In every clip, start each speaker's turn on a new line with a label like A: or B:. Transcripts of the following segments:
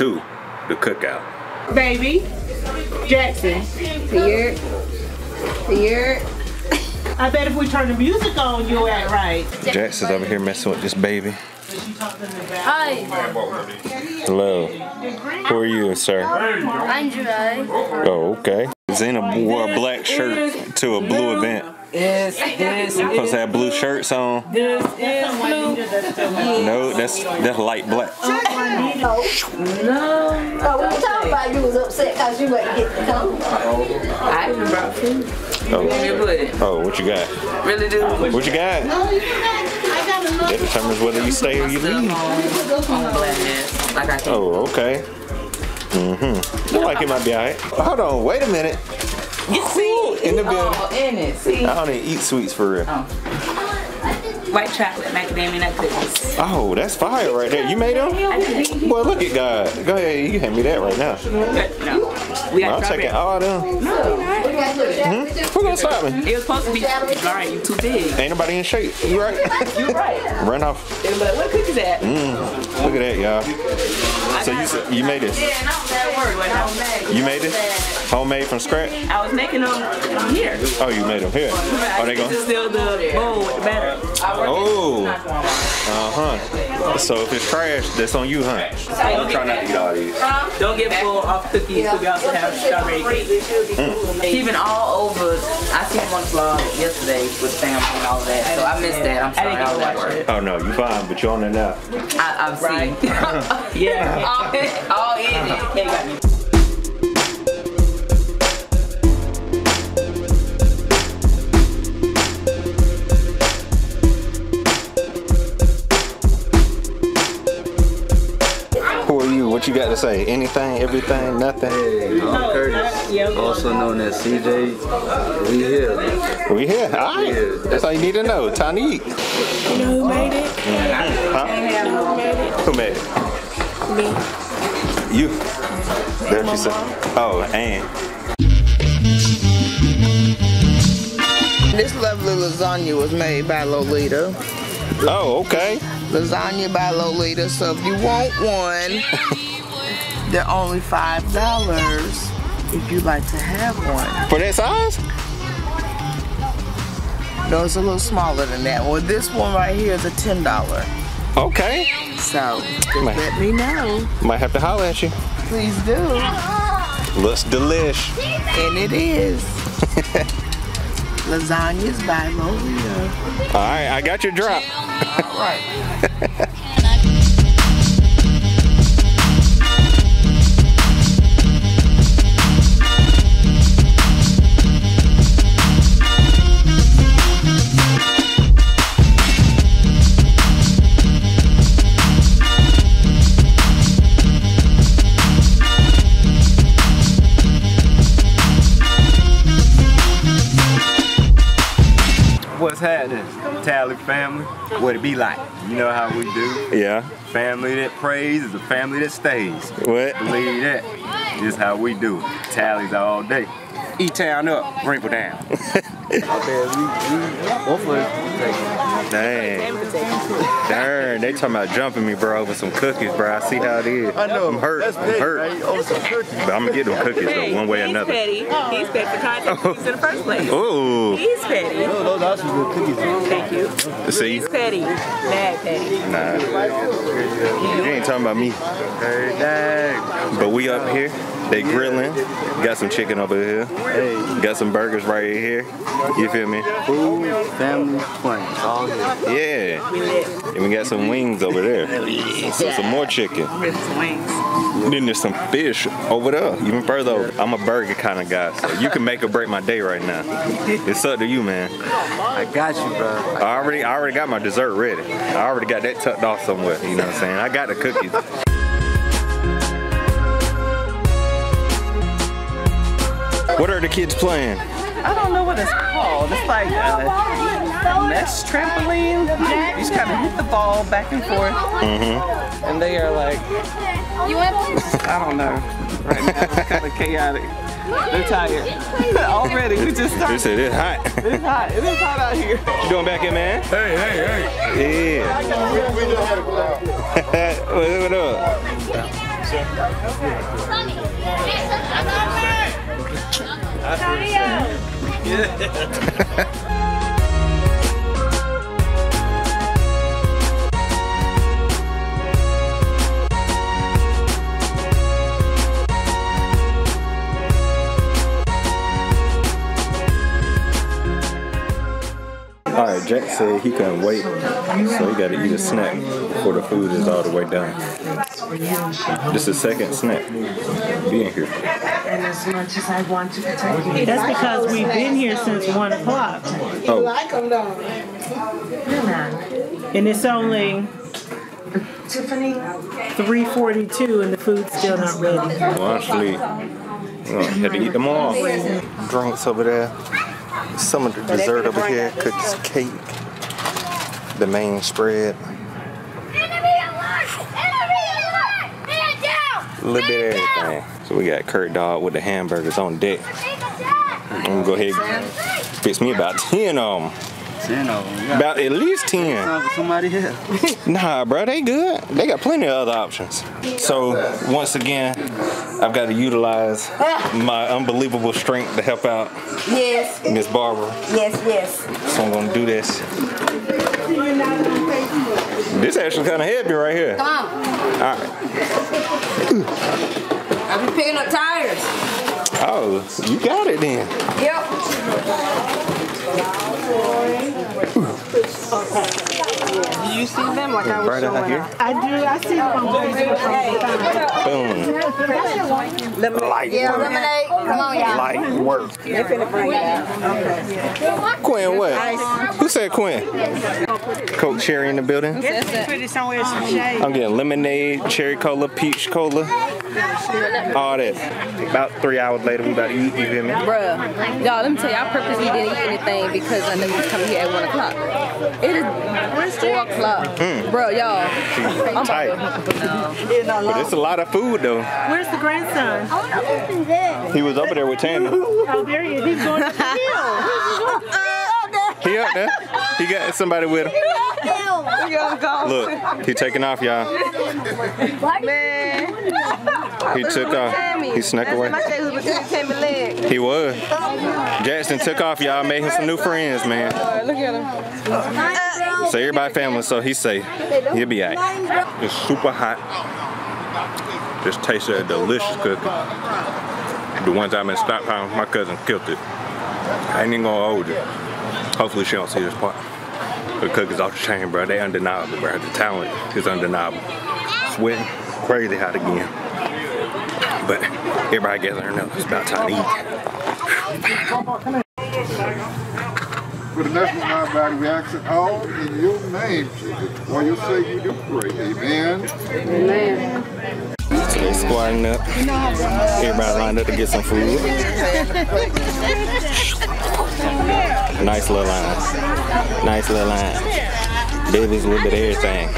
A: to the cookout.
B: Baby. Jaxon.
C: Here. Here.
B: I bet if we turn the music on, you'll act right.
A: Jaxon's over here messing with this baby.
C: Hi.
A: Hello. Who are you, sir?
C: I'm Jai.
A: Oh, okay. Zena wore a black shirt to a blue event.
D: This, this,
A: Supposed to have blue shirts on.
D: this is blue.
A: No, that's that's light black.
D: No. No.
C: Oh, we were talking about you was upset because you wouldn't get to come.
D: I even brought food.
A: Oh, oh what you got?
D: Really do.
A: What you got? That determines whether you stay or you leave.
D: I'm glad that. Like I can.
A: Oh, okay. Mm-hmm. Look like it might be alright. Hold on, wait a minute.
D: You see?
A: In the building.
D: Oh, in it. See?
A: I don't even eat sweets for real.
D: White chocolate macadamia nut cookies.
A: Oh, that's fire right there. You made them? Boy, look at God. Go ahead, you can hand me that right now.
D: No. We
A: I'm
D: got
A: taking
D: strawberry.
A: all them. Hmm? Who gonna stop me?
D: It was supposed to be. Alright, you too big.
A: Ain't nobody in shape. You right?
D: You right.
A: Run off.
D: They were like, what cookies at? Mm.
A: Look at that, y'all. So you s- you made it.
D: Yeah, and I was at work when I was mad.
A: You made this? Homemade from scratch?
D: I was making them here.
A: Oh, you made them here. Are they going?
D: still the bowl with the batter.
A: Oh. Uh huh. So if it's trash, that's on you, huh? I'm trying not to eat all these.
D: Don't get full off cookies. We also have strawberry cake. Mm. Even all over. I seen one vlog yesterday with family and all that. So I missed that. I'm I sorry. didn't I get was
A: Oh, no.
D: work.
A: Oh no, you fine, but you're on there now.
D: I, I've seen. yeah. all, all in it.
A: Say? Anything? Everything? Nothing?
E: I'm Curtis, also known as CJ. We here.
A: We here. All right. That's all you need to know. Time to eat.
F: You know who made it?
A: Huh?
F: Who made it?
A: Who made it?
F: Me.
A: You. That's what you said. Oh, and.
G: This lovely lasagna was made by Lolita.
A: Oh, okay.
G: Lasagna by Lolita. So if you want one, they're only five dollars. If you'd like to have one.
A: For that size?
G: No, it's a little smaller than that. Well, this one right here is a ten dollar.
A: Okay.
G: So
A: Man.
G: let me know.
A: Might have to holler at you.
G: Please do.
A: Looks delish.
G: And it is. Lasagnas by Lolita.
A: All right, I got your drop.
G: All right.
E: What it be like? You know how we do.
A: Yeah.
E: Family that prays is a family that stays.
A: What?
E: Believe that. This is how we do it. Talleys all day. E-town up, Wrinkle down.
A: Dang. Darn, they talking about jumping me, bro, over some cookies, bro. I see how it is.
E: I know.
A: I'm hurt.
E: That's
A: I'm
E: big,
A: hurt.
E: right? Over some cookies.
A: But I'm gonna get them cookies though, one way or
D: He's
A: another.
D: petty. He's petty for contacting us in the first place.
A: Ooh.
D: He's petty.
E: Those are some good cookies.
D: Thank you.
A: See?
D: He's petty. Mad petty.
A: Nah. You ain't talking about me. But we up here. They grilling. Got some chicken over here. Got some burgers right here. You feel me?
E: Food, family, friends. All good.
A: Yeah.
D: We.
A: And we got some wings over there. So some more chicken.
D: With some wings.
A: Then there's some fish over there, even further over. I'm a burger kind of guy, so you can make or break my day right now. It's up to you, man.
E: I got you, bro.
A: I already, I already got my dessert ready. I already got that tucked off somewhere. You know what I'm saying? I got the cookies. What are the kids playing?
H: I don't know what it's called. It's like a, a mesh trampoline. You just kind of hit the ball back and forth,
A: Mm-hmm.
H: and they are like, I don't know. Right now it's kind of chaotic. They're tired already. We just
A: They
H: started.
A: said it's hot.
H: It's hot. It is hot out here.
A: What you doing back here, man?
E: Hey, hey, hey.
A: Yeah. what, what up? All right, Jack said he couldn't wait, so he got to eat a snack before the food is all the way done. This is second snack being here.
B: And as much as I want to protect you. That's because we've been here since one o'clock.
A: Oh,
B: And it's only
C: Tiffany.
B: three forty-two and the food's still not ready.
A: well, actually, we had to eat them all. Drinks over there. Some of the dessert over here, cookies, cake, the main spread, a little bit of everything. So we got Kurt Dog with the hamburgers on deck. I'm gonna go ahead and fix me about 10 of them.
E: Ten of them.
A: About at least 10.
E: somebody here.
A: Nah, bro, they good. They got plenty of other options. So once again, I've got to utilize my unbelievable strength to help out
C: Yes,
A: Miss Barbara.
C: yes, yes.
A: So I'm gonna do this. This actually kind of heavy right here.
C: Come on.
A: All right.
C: I'll be picking up tires.
A: Oh, you got it then.
C: Yep.
H: Do you see them like I was
A: Right
H: showing
A: here.
B: I do, I see them on Facebook all the.
A: Boom. Light
C: Yeah,
A: work.
C: lemonade. Come on, y'all.
A: Light work. Quinn, what? Who said Quinn? Coke Cherry in the building.
B: Pretty somewhere some shade.
A: I'm getting lemonade, cherry cola, peach cola, all that. About three hours later, we about to eat. You hear me?
I: Bruh, y'all, let me tell you, I purposely didn't eat anything because I know you was coming here at 1 o'clock. It is 4 o'clock. Hmm. Bruh, y'all. I'm oh
A: Tight. But it's a lot of food though.
B: Where's the grandson?
A: He was over there with Tammy.
B: Oh, there he is. He's going to the hill.
A: He up there. He got somebody with him.
H: We gonna go.
A: Look, he taking off, y'all.
H: Man.
A: He took off. He snuck away.
H: My shade was between Tammy leg.
A: He was. Jaxon took off, y'all. Made him some new friends, man.
H: Look at him.
A: So everybody family, so he's safe. He'll be alright. It's super hot. Just tasted a delicious cookie. The one time in Stockholm, my cousin killed it. I ain't even gonna hold it. Hopefully she don't see this part. The cookies off the chain, bro. They undeniable, bro. The talent is undeniable. Sweating, crazy hot again. But everybody gathering up. It's about time to eat.
J: For the National Mind-Body Reaction, all in your name, Jesus. While you say you do pray. Amen.
A: So they squatting up. Everybody lined up to get some food. Nice little line. Nice little line. Baby's a little bit of everything.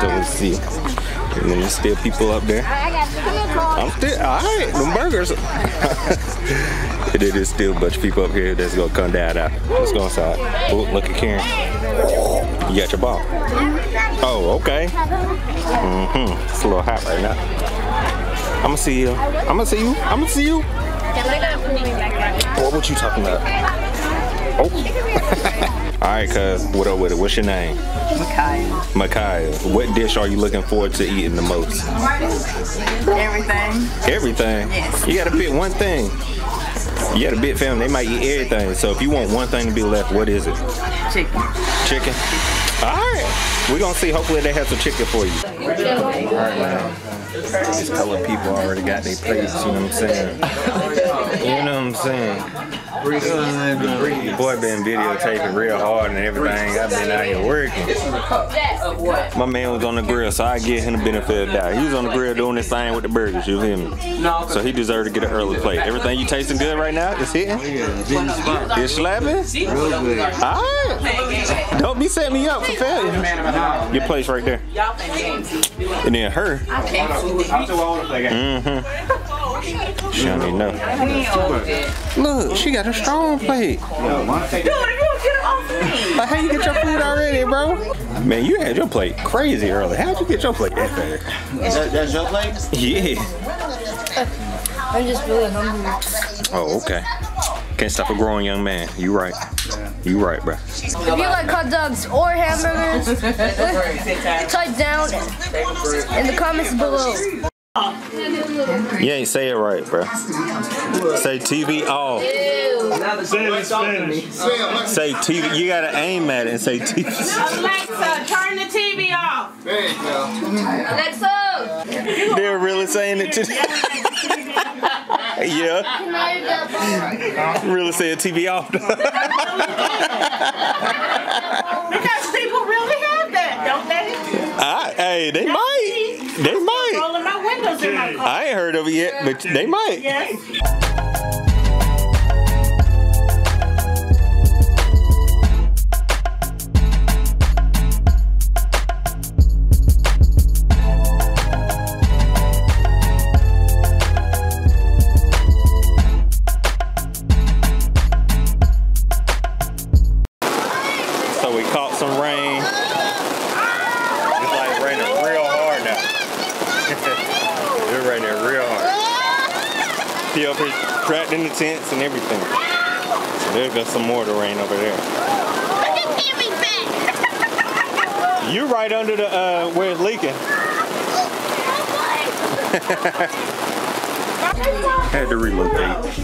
A: So we see. And then there's still people up there. I'm still, alright, them burgers. then there's still a bunch of people up here that's gonna come down out. Let's go inside. Oh, look at Karen. You got your ball. Oh, okay. Mm-hmm. It's a little hot right now. I'ma see you. I'ma see you. I'ma see you. What what you talking about? Oh. All right, cuz. What up with it? What's your name?
H: Micaiah.
A: Micaiah. What dish are you looking forward to eating the most?
H: Everything.
A: Everything.
H: Yes.
A: You gotta pick one thing. You got a big family. They might eat everything. So if you want one thing to be left, what is it?
H: Chicken.
A: Chicken. All right. We're gonna see. Hopefully they have some chicken for you. All right, now. These colored people already got their plates. You know what I'm saying? You know what I'm saying? Boy been videotaping real hard and everything. I've been out here working. My man was on the grill, so I give him the benefit of the doubt. He was on the grill doing this thing with the burgers. You hear me? So he deserved to get an early plate. Everything you tasting good right now? It's hitting. It's slapping. All right. Don't be setting me up for failure. Your place right there. And then her. Mm-hmm. She don't even know. Look, she got a strong plate. Like, how you get your food already, bro? Man, you had your plate crazy early. How'd you get your plate that fast?
E: That, that's your plate?
A: Yeah.
I: I'm just really hungry.
A: Oh, okay. Can't stop a growing young man. You right. You right, bro.
I: If you like hot dogs or hamburgers, type down in the comments below.
A: You ain't say it right, bro. Say TV off. Oh. Say TV. You gotta aim at it and say TV.
B: Alexa, turn the TV off.
J: There you go.
I: Alexa!
A: They're really saying it to Yeah. Really saying TV off.
B: Because people really have that, don't they?
A: I, hey, they might. They might.
B: Rolling windows in my car.
A: I ain't heard of it yet, but they might.
B: Yes.
A: So we caught some rain. It's like raining real hard now. it's raining real hard. He up here trapped in the tents and everything. So there's got some more to rain over there. You right under the uh where it's leaking. Had to relocate.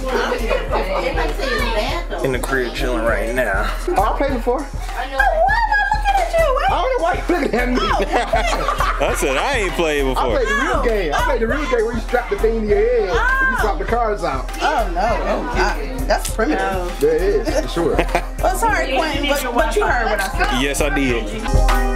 A: In the crib chilling right now.
E: Oh, I played before. I don't know why you looking at me.
A: I said I ain't played before.
E: I played the real game. I played the real game where you strap the thing to your head and you oh. swap the cards out.
G: Oh no, oh, I, that's primitive.
E: There it is, for sure.
G: Well, sorry, Quentin, but, but you heard what I said.
A: Yes, I did.